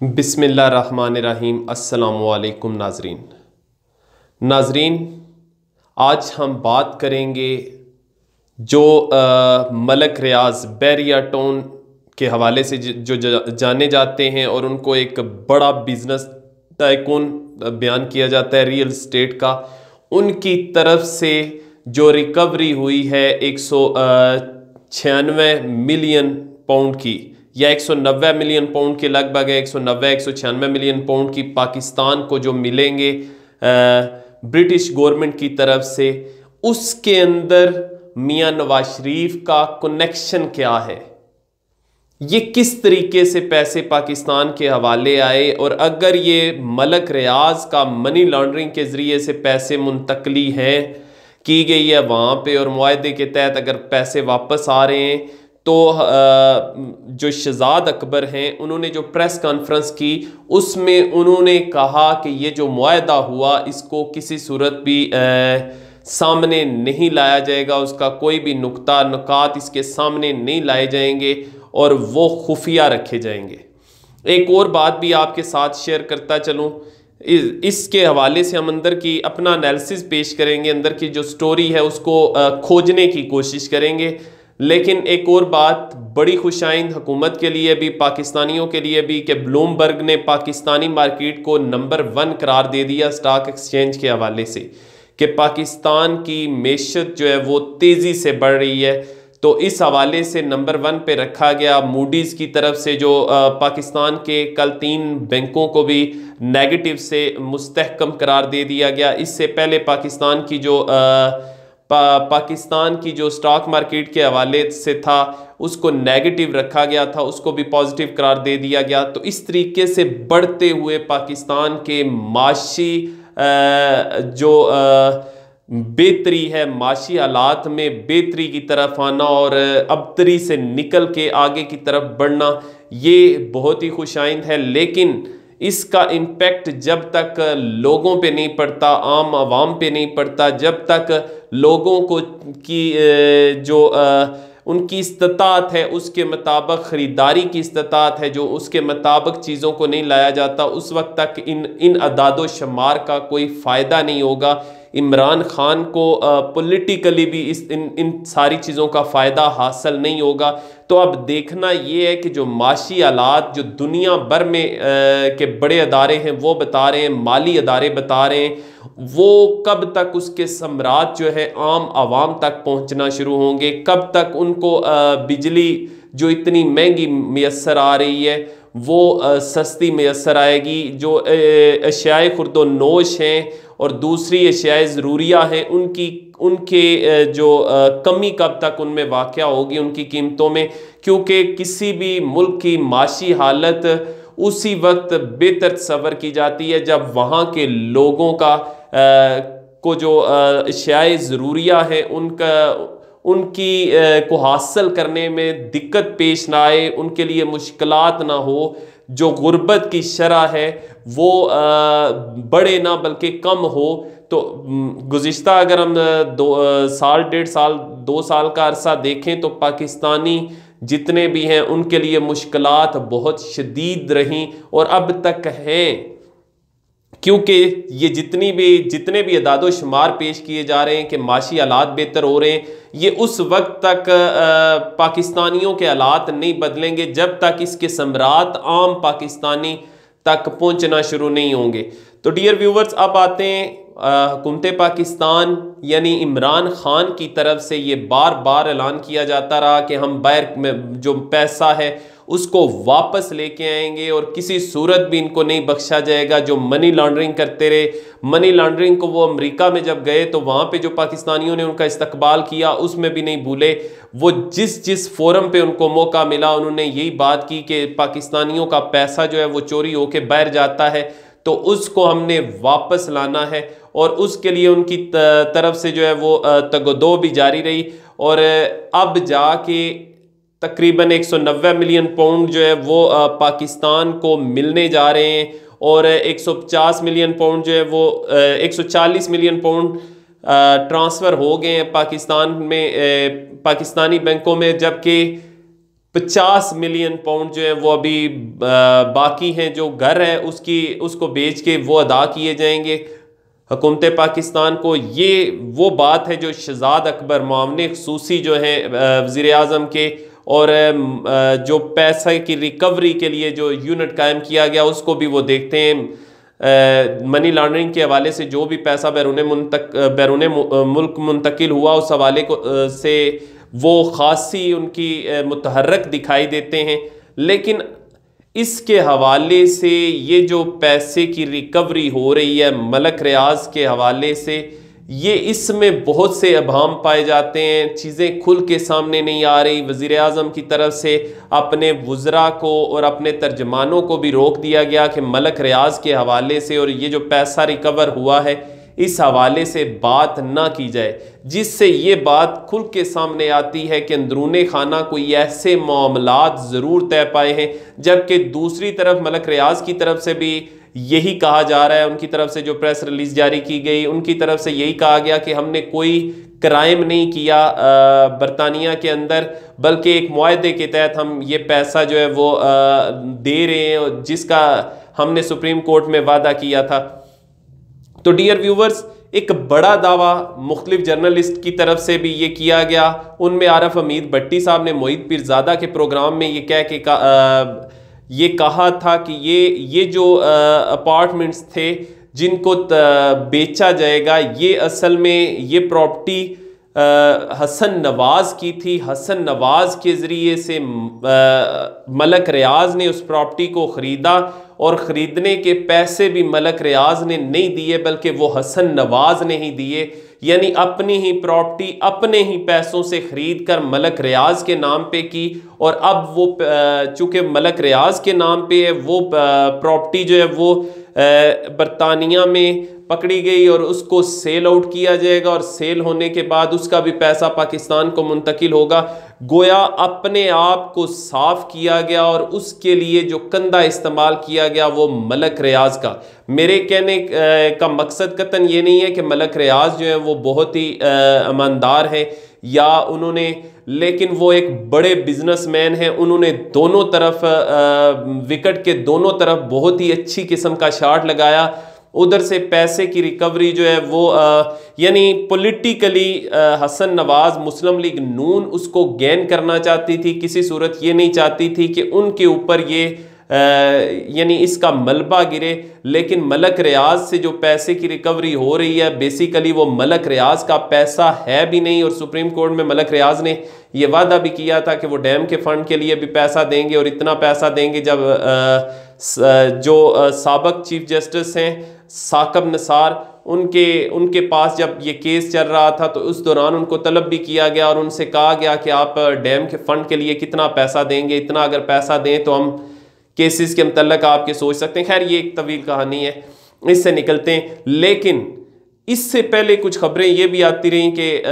بسم اللہ الرحمن الرحیم۔ السلام علیکم ناظرین۔ ناظرین، آج ہم بات کریں گے جو ملک ریاض بیریا ٹون کے حوالے سے جو جانے جاتے ہیں اور ان کو ایک بڑا بزنس ٹائکون بیان کیا جاتا ہے ریئل اسٹیٹ کا۔ ان کی طرف سے جو ریکوری ہوئی ہے ایک سو چھیانوے ملین پاؤنڈ کی۔ یا ایک سو نوے ملین پاؤنڈ کے لگ بھگ ہے ایک سو نوے، ایک سو چھیانوے ملین پاؤنڈ کی پاکستان کو جو ملیں گے برٹش گورنمنٹ کی طرف سے، اس کے اندر میاں نواز شریف کا کنیکشن کیا ہے؟ یہ کس طریقے سے پیسے پاکستان کے حوالے آئے؟ اور اگر یہ ملک ریاض کا منی لانڈرنگ کے ذریعے سے پیسے منتقلی ہیں، کی گئی ہے وہاں پہ، اور معاہدے کے تحت اگر پیسے واپس آ رہے ہیں تو جو شہزاد اکبر ہیں، انہوں نے جو پریس کانفرنس کی، اس میں انہوں نے کہا کہ یہ جو معاہدہ ہوا، اس کو کسی صورت بھی سامنے نہیں لایا جائے گا، اس کا کوئی بھی نقطہ، نکات اس کے سامنے نہیں لائے جائیں گے اور وہ خفیہ رکھے جائیں گے۔ ایک اور بات بھی آپ کے ساتھ شیئر کرتا چلوں۔ اس کے حوالے سے ہم اندر کی اپنا انیلسز پیش کریں گے، اندر کی جو سٹوری ہے، اس کو کھوجنے کی کوشش کریں گے۔ لیکن ایک اور بات بڑی خوش آئند حکومت کے لیے بھی، پاکستانیوں کے لیے بھی کہ بلوم برگ نے پاکستانی مارکیٹ کو نمبر ون قرار دے دیا سٹاک ایکسچینج کے حوالے سے کہ پاکستان کی معیشت جو ہے وہ تیزی سے بڑھ رہی ہے۔ تو اس حوالے سے نمبر ون پہ رکھا گیا موڈیز کی طرف سے جو پاکستان کے کل تین بینکوں کو بھی نیگیٹو سے مستحکم قرار دے دیا گیا۔ اس سے پہلے پاکستان کی جو پاکستان کی جو سٹاک مارکیٹ کے حوالے سے تھا، اس کو نیگیٹو رکھا گیا تھا، اس کو بھی پازیٹیو قرار دے دیا گیا۔ تو اس طریقے سے بڑھتے ہوئے پاکستان کے معاشی جو بہتری ہے، معاشی حالات میں بہتری کی طرف آنا اور ابتری سے نکل کے آگے کی طرف بڑھنا، یہ بہت ہی خوش آئند ہے۔ لیکن اس کا امپیکٹ جب تک لوگوں پہ نہیں پڑتا، عام عوام پہ نہیں پڑتا، جب تک لوگوں کو کی جو ان کی استطاعت ہے، اس کے مطابق خریداری کی استطاعت ہے، جو اس کے مطابق چیزوں کو نہیں لایا جاتا، اس وقت تک ان ان اداد و شمار کا کوئی فائدہ نہیں ہوگا۔ عمران خان کو پولیٹیکلی بھی اس، ان ان ساری چیزوں کا فائدہ حاصل نہیں ہوگا۔ تو اب دیکھنا یہ ہے کہ جو معاشی آلات، جو دنیا بھر میں کے بڑے ادارے ہیں، وہ بتا رہے ہیں، مالی ادارے بتا رہے ہیں، وہ کب تک اس کے ثمرات جو ہے عام عوام تک پہنچنا شروع ہوں گے؟ کب تک ان کو بجلی جو اتنی مہنگی میسر آ رہی ہے، وہ سستی میسر آئے گی؟ جو اشیاء خرد و نوش ہیں اور دوسری اشیاء ضروریہ ہیں ان کی، ان کے جو کمی کب تک ان میں واقع ہوگی، ان کی قیمتوں میں، کیونکہ کسی بھی ملک کی معاشی حالت اسی وقت بہتر تصور کی جاتی ہے جب وہاں کے لوگوں کا کو جو اشیاء ضروریہ ہیں ان کا، ان کی کو حاصل کرنے میں دقت پیش نہ آئے، ان کے لیے مشکلات نہ ہو جو غربت کی شرح ہے، وہ بڑے نہ بلکہ کم ہو۔ تو گزشتہ اگر ہم دو سال، ڈیڑھ سال، دو سال کا عرصہ دیکھیں تو پاکستانی جتنے بھی ہیں، ان کے لیے مشکلات بہت شدید رہیں اور اب تک ہیں۔ کیونکہ یہ جتنی بھی جتنے بھی اداد و شمار پیش کیے جا رہے ہیں کہ معاشی حالات بہتر ہو رہے ہیں، یہ اس وقت تک پاکستانیوں کے حالات نہیں بدلیں گے جب تک اس کے ثمرات عام پاکستانی تک پہنچنا شروع نہیں ہوں گے۔ تو ڈیئر ویورز، اب آتے ہیں حکومت پاکستان یعنی عمران خان کی طرف سے یہ بار بار اعلان کیا جاتا رہا کہ ہم باہر جو پیسہ ہے اس کو واپس لے کے آئیں گے اور کسی صورت بھی ان کو نہیں بخشا جائے گا جو منی لانڈرنگ کرتے رہے۔ منی لانڈرنگ کو وہ امریکہ میں جب گئے تو وہاں پہ جو پاکستانیوں نے ان کا استقبال کیا، اس میں بھی نہیں بھولے۔ وہ جس جس فورم پہ ان کو موقع ملا، انہوں نے یہی بات کی کہ پاکستانیوں کا پیسہ جو ہے وہ چوری ہو کے باہر جاتا ہے، تو اس کو ہم نے واپس لانا ہے۔ اور اس کے لیے ان کی طرف سے جو ہے وہ تگدو بھی جاری رہی۔ اور اب جا کے تقریباً ایک سو نوے ملین پاؤنڈ جو ہے وہ پاکستان کو ملنے جا رہے ہیں اور ایک سو پچاس ملین پاؤنڈ جو ہے وہ ایک سو چالیس ملین پاؤنڈ ٹرانسفر ہو گئے ہیں پاکستان میں پاکستانی بینکوں میں، جبکہ پچاس ملین پاؤنڈ جو ہے وہ ابھی باقی ہیں جو گھر ہے اس کی، اس کو بیچ کے وہ ادا کیے جائیں گے۔ حکومت پاکستان کو یہ وہ بات ہے جو شہزاد اکبر معاون خصوصی جو ہیں وزیر اعظم کے اور جو پیسہ کی ریکوری کے لیے جو یونٹ قائم کیا گیا، اس کو بھی وہ دیکھتے ہیں۔ منی لانڈرنگ کے حوالے سے جو بھی پیسہ بیرون منتق، بیرون ملک منتقل ہوا، اس حوالے کو سے وہ خاصی ان کی متحرک دکھائی دیتے ہیں۔ لیکن اس کے حوالے سے یہ جو پیسے کی ریکوری ہو رہی ہے، ملک ریاض کے حوالے سے یہ اس میں بہت سے ابہام پائے جاتے ہیں، چیزیں کھل کے سامنے نہیں آ رہی۔ وزیر اعظم کی طرف سے اپنے وزراء کو اور اپنے ترجمانوں کو بھی روک دیا گیا کہ ملک ریاض کے حوالے سے اور یہ جو پیسہ ریکور ہوا ہے، اس حوالے سے بات نہ کی جائے۔ جس سے یہ بات کھل کے سامنے آتی ہے کہ اندرون خانہ کوئی ایسے معاملات ضرور طے پائے ہیں، جبکہ دوسری طرف ملک ریاض کی طرف سے بھی یہی کہا جا رہا ہے، ان کی طرف سے جو پریس ریلیز جاری کی گئی، ان کی طرف سے یہی کہا گیا کہ ہم نے کوئی کرائم نہیں کیا برطانیہ کے اندر، بلکہ ایک معاہدے کے تحت ہم یہ پیسہ جو ہے وہ دے رہے ہیں، جس کا ہم نے سپریم کورٹ میں وعدہ کیا تھا۔ تو ڈیئر ویورز ایک بڑا دعویٰ مختلف جرنلسٹ کی طرف سے بھی یہ کیا گیا۔ ان میں عارف امید بٹی صاحب نے موہید پیرزادہ کے پروگرام میں یہ کہہ کے یہ کہا تھا کہ یہ یہ جو اپارٹمنٹس تھے، جن کو بیچا جائے گا، یہ اصل میں یہ پراپرٹی حسن نواز کی تھی۔ حسن نواز کے ذریعے سے ملک ریاض نے اس پراپرٹی کو خریدا اور خریدنے کے پیسے بھی ملک ریاض نے نہیں دیے، بلکہ وہ حسن نواز نے ہی دیے۔ یعنی اپنی ہی پراپرٹی اپنے ہی پیسوں سے خرید کر ملک ریاض کے نام پہ کی۔ اور اب وہ چونکہ ملک ریاض کے نام پہ ہے، وہ پراپرٹی جو ہے وہ برطانیہ میں پکڑی گئی اور اس کو سیل آؤٹ کیا جائے گا اور سیل ہونے کے بعد اس کا بھی پیسہ پاکستان کو منتقل ہوگا۔ گویا اپنے آپ کو صاف کیا گیا اور اس کے لیے جو کندہ استعمال کیا گیا وہ ملک ریاض کا۔ میرے کہنے کا مقصد قطن یہ نہیں ہے کہ ملک ریاض جو ہے وہ بہت ہی اماندار ہیں یا انہوں نے، لیکن وہ ایک بڑے بزنس مین ہیں۔ انہوں نے دونوں طرف وکٹ کے دونوں طرف بہت ہی اچھی قسم کا شارٹ لگایا۔ ادھر سے پیسے کی ریکوری جو ہے وہ یعنی پولیٹیکلی حسن نواز مسلم لیگ نون اس کو گین کرنا چاہتی تھی، کسی صورت یہ نہیں چاہتی تھی کہ ان کے اوپر یہ یعنی اس کا ملبہ گرے۔ لیکن ملک ریاض سے جو پیسے کی ریکوری ہو رہی ہے بیسیکلی وہ ملک ریاض کا پیسہ ہے بھی نہیں۔ اور سپریم کورٹ میں ملک ریاض نے یہ وعدہ بھی کیا تھا کہ وہ ڈیم کے فنڈ کے لیے بھی پیسہ دیں گے اور اتنا پیسہ دیں گے جب جو سابق چیف جسٹس ہیں، ثاقب نثار، ان کے ان کے پاس جب یہ کیس چل رہا تھا تو اس دوران ان کو طلب بھی کیا گیا اور ان سے کہا گیا کہ آپ ڈیم کے فنڈ کے لیے کتنا پیسہ دیں گے، اتنا اگر پیسہ دیں تو ہم کیسز کے متعلق آپ کے سوچ سکتے ہیں۔ خیر، یہ ایک طویل کہانی ہے، اس سے نکلتے ہیں۔ لیکن اس سے پہلے کچھ خبریں یہ بھی آتی رہیں کہ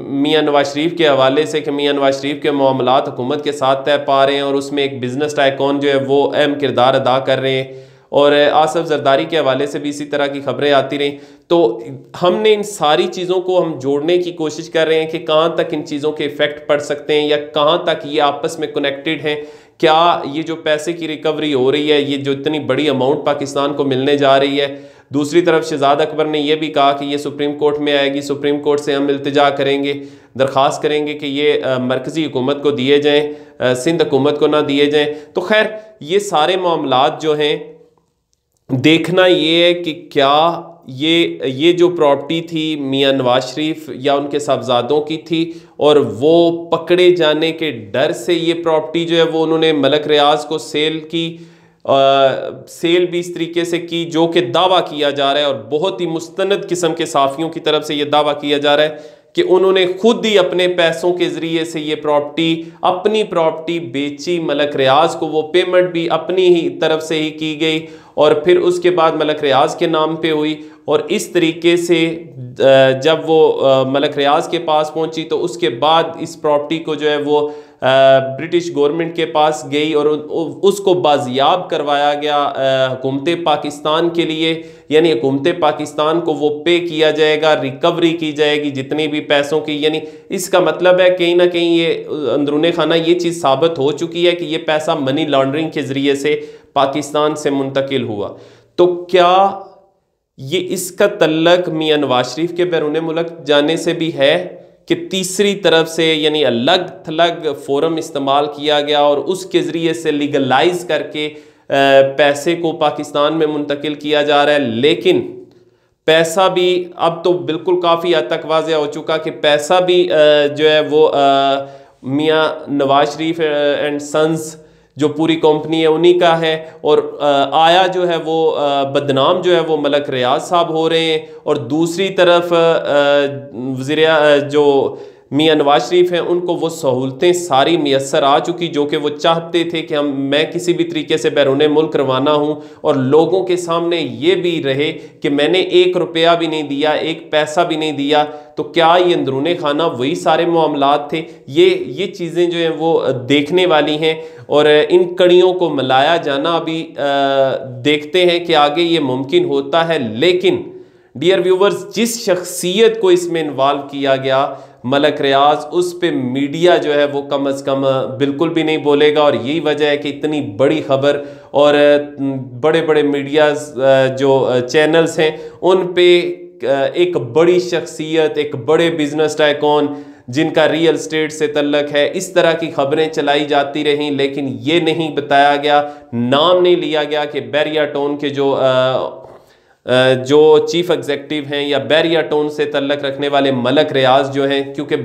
میاں نواز شریف کے حوالے سے کہ میاں نواز شریف کے معاملات حکومت کے ساتھ طے پا رہے ہیں اور اس میں ایک بزنس ٹائکون جو ہے وہ اہم کردار ادا کر رہے ہیں۔ اور آصف زرداری کے حوالے سے بھی اسی طرح کی خبریں آتی رہیں۔ تو ہم نے ان ساری چیزوں کو ہم جوڑنے کی کوشش کر رہے ہیں کہ کہاں تک ان چیزوں کے افیکٹ پڑ سکتے ہیں یا کہاں تک یہ آپس میں کنیکٹڈ ہیں۔ کیا یہ جو پیسے کی ریکوری ہو رہی ہے، یہ جو اتنی بڑی اماؤنٹ پاکستان کو ملنے جا رہی ہے۔ دوسری طرف شہزاد اکبر نے یہ بھی کہا کہ یہ سپریم کورٹ میں آئے گی، سپریم کورٹ سے ہم التجا کریں گے، درخواست کریں گے کہ یہ مرکزی حکومت کو دیے جائیں سندھ حکومت کو نہ دیے جائیں۔ تو خیر، یہ سارے معاملات جو ہیں دیکھنا یہ ہے کہ کیا یہ یہ جو پراپرٹی تھی میاں نواز شریف یا ان کے صاحبزادوں کی تھی اور وہ پکڑے جانے کے ڈر سے یہ پراپرٹی جو ہے وہ انہوں نے ملک ریاض کو سیل کی سیل بھی اس طریقے سے کی جو کہ دعویٰ کیا جا رہا ہے اور بہت ہی مستند قسم کے صافیوں کی طرف سے یہ دعویٰ کیا جا رہا ہے کہ انہوں نے خود ہی اپنے پیسوں کے ذریعے سے یہ پراپرٹی اپنی پراپرٹی بیچی، ملک ریاض کو وہ پیمنٹ بھی اپنی ہی طرف سے ہی کی گئی اور پھر اس کے بعد ملک ریاض کے نام پہ ہوئی اور اس طریقے سے جب وہ ملک ریاض کے پاس پہنچی تو اس کے بعد اس پراپرٹی کو جو ہے وہ برٹش گورنمنٹ کے پاس گئی اور اس کو بازیاب کروایا گیا حکومت پاکستان کے لیے۔ یعنی حکومت پاکستان کو وہ پے کیا جائے گا ریکوری کی جائے گی جتنی بھی پیسوں کی۔ یعنی اس کا مطلب ہے کہیں نہ کہیں یہ اندرون خانہ یہ چیز ثابت ہو چکی ہے کہ یہ پیسہ منی لانڈرنگ کے ذریعے سے پاکستان سے منتقل ہوا۔ تو کیا یہ اس کا تعلق میاں نواز شریف کے بیرون ملک جانے سے بھی ہے؟ کہ تیسری طرف سے یعنی الگ تھلگ فورم استعمال کیا گیا اور اس کے ذریعے سے لیگلائز کر کے پیسے کو پاکستان میں منتقل کیا جا رہا ہے۔ لیکن پیسہ بھی اب تو بالکل کافی حد تک واضح ہو چکا کہ پیسہ بھی جو ہے وہ میاں نواز شریف اینڈ سنز جو پوری کمپنی ہے انہی کا ہے اور آیا جو ہے وہ بدنام جو ہے وہ ملک ریاض صاحب ہو رہے ہیں اور دوسری طرف وزیر جو میاں نواز شریف ہیں، ان کو وہ سہولتیں ساری میسر آ چکی جو کہ وہ چاہتے تھے کہ ہم، میں کسی بھی طریقے سے بیرون ملک روانہ ہوں اور لوگوں کے سامنے یہ بھی رہے کہ میں نے ایک روپیہ بھی نہیں دیا، ایک پیسہ بھی نہیں دیا۔ تو کیا یہ اندرون خانہ وہی سارے معاملات تھے؟ یہ یہ چیزیں جو ہیں وہ دیکھنے والی ہیں اور ان کڑیوں کو ملایا جانا ابھی دیکھتے ہیں کہ آگے یہ ممکن ہوتا ہے۔ لیکن ڈیئر ویورز، جس شخصیت کو اس میں انوالو کیا گیا ملک ریاض اس پہ میڈیا جو ہے وہ کم از کم بالکل بھی نہیں بولے گا اور یہی وجہ ہے کہ اتنی بڑی خبر اور بڑے بڑے میڈیاز جو چینلز ہیں، ان پہ ایک بڑی شخصیت، ایک بڑے بزنس ٹائکون جن کا ریئل اسٹیٹ سے تعلق ہے، اس طرح کی خبریں چلائی جاتی رہیں، لیکن یہ نہیں بتایا گیا، نام نہیں لیا گیا کہ بیریا ٹون کے جو جو چیف ایگزیکٹو ہیں یا بیریا ٹون سے تعلق رکھنے والے ملک ریاض جو ہیں، کیونکہ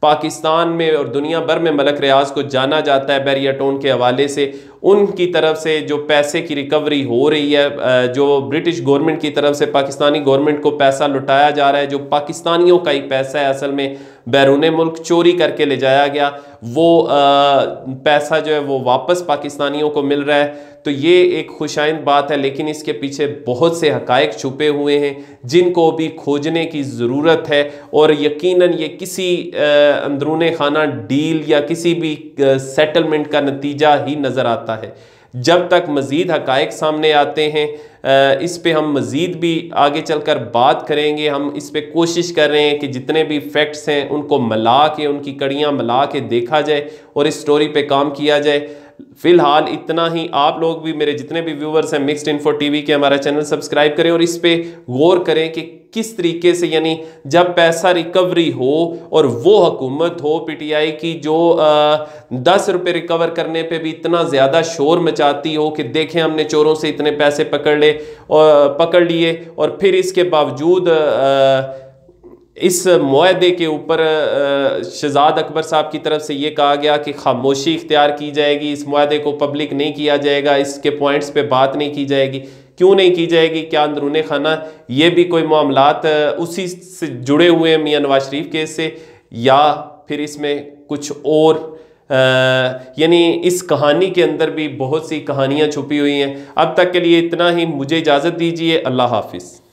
پاکستان میں اور دنیا بھر میں ملک ریاض کو جانا جاتا ہے بیریا ٹون کے حوالے سے ان کی طرف سے جو پیسے کی ریکوری ہو رہی ہے جو برٹش گورنمنٹ کی طرف سے پاکستانی گورنمنٹ کو پیسہ لٹایا جا رہا ہے، جو پاکستانیوں کا ہی پیسہ ہے، اصل میں بیرون ملک چوری کر کے لے جایا گیا۔ وہ پیسہ جو ہے، وہ واپس پاکستانیوں کو مل رہا ہے۔ تو یہ ایک خوشائند بات ہے، لیکن اس کے پیچھے بہت سے حقائق چھپے ہوئے ہیں، جن کو بھی کھوجنے کی ضرورت ہے۔ اور یقیناً یہ کسی اندرون خانہ ڈیل یا کسی بھی سیٹلمنٹ کا نتیجہ ہی نظر آتا ہے۔ جب تک مزید حقائق سامنے آتے ہیں اس پہ ہم مزید بھی آگے چل کر بات کریں گے۔ ہم اس پہ کوشش کر رہے ہیں کہ جتنے بھی فیکٹس ہیں، ان کو ملا کے، ان کی کڑیاں ملا کے دیکھا جائے اور اس سٹوری پہ کام کیا جائے۔ فی الحال اتنا ہی۔ آپ لوگ بھی میرے جتنے بھی ویورز ہیں مکسڈ انفو ٹی وی کے ہمارا چینل سبسکرائب کریں اور اس پہ غور کریں کہ کس طریقے سے یعنی جب پیسہ ریکوری ہو اور وہ حکومت ہو پی ٹی آئی کی جو دس روپے ریکور کرنے پہ بھی اتنا زیادہ شور مچاتی ہو کہ دیکھیں ہم نے چوروں سے اتنے پیسے پکڑ لے پکڑ لیے اور پھر اس کے باوجود اس معاہدے کے اوپر شہزاد اکبر صاحب کی طرف سے یہ کہا گیا کہ خاموشی اختیار کی جائے گی، اس معاہدے کو پبلک نہیں کیا جائے گا، اس کے پوائنٹس پہ بات نہیں کی جائے گی۔ کیوں نہیں کی جائے گی؟ کیا اندرون خانہ، یہ بھی کوئی معاملات اسی سے جڑے ہوئے ہیں میاں نواز شریف کے سے، یا پھر اس میں کچھ اور؟ یعنی اس کہانی کے اندر بھی بہت سی کہانیاں چھپی ہوئی ہیں۔ اب تک کے لیے اتنا ہی، مجھے اجازت دیجیے اللہ حافظ۔